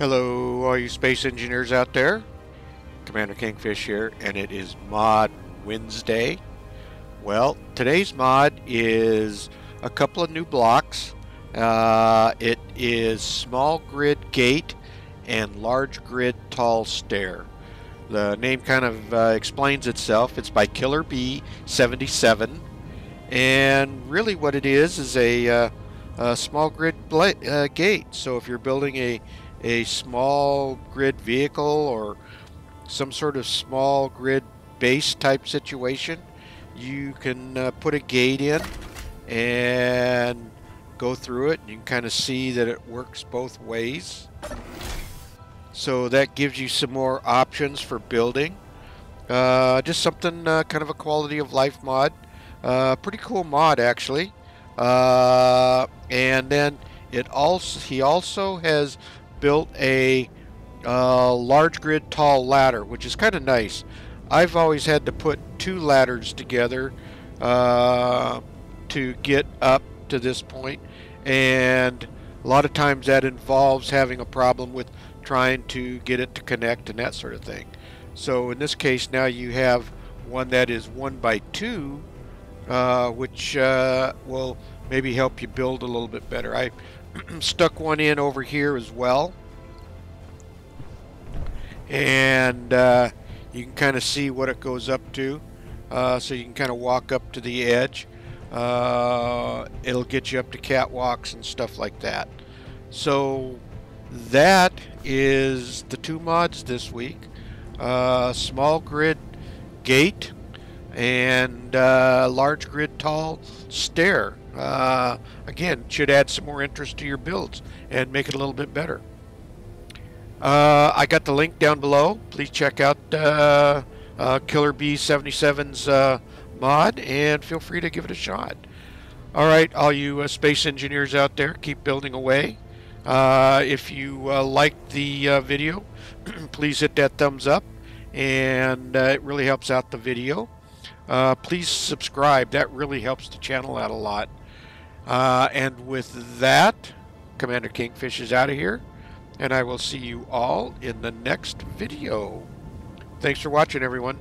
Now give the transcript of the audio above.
Hello, all you space engineers out there. Commander Kingfish here, and it is Mod Wednesday. Well, today's mod is a couple of new blocks. Uh, it is small grid gate and large grid tall stair. The name kind of uh, explains itself. It's by Killerbee77, and really what it is is a, uh, a small grid uh, gate. So if you're building a a small grid vehicle or some sort of small grid base type situation, you can uh, put a gate in and go through it. You can kind of see that it works both ways. So that gives you some more options for building. Uh, just something uh, kind of a quality of life mod. Uh, pretty cool mod actually. Uh, and then it also he also has built a uh, large grid tall ladder, which is kind of nice. I've always had to put two ladders together uh, to get up to this point, and a lot of times that involves having a problem with trying to get it to connect and that sort of thing. So in this case, now you have one that is one by two, uh, which uh, will maybe help you build a little bit better. I stuck one in over here as well. And uh, you can kind of see what it goes up to. Uh, so you can kind of walk up to the edge. Uh, it'll get you up to catwalks and stuff like that. So that is the two mods this week. Uh, small grid gate and uh, large grid tall stair. Uh, again, should add some more interest to your builds and make it a little bit better. Uh, I got the link down below. Please check out uh, uh, Killerbee77's uh, mod and feel free to give it a shot. All right, all you uh, space engineers out there, keep building away. If you liked the video, please hit that thumbs up, and it really helps out the video. Uh, please subscribe. That really helps the channel out a lot. Uh, and with that, Commander Kingfish is out of here and I will see you all in the next video. Thanks for watching, everyone.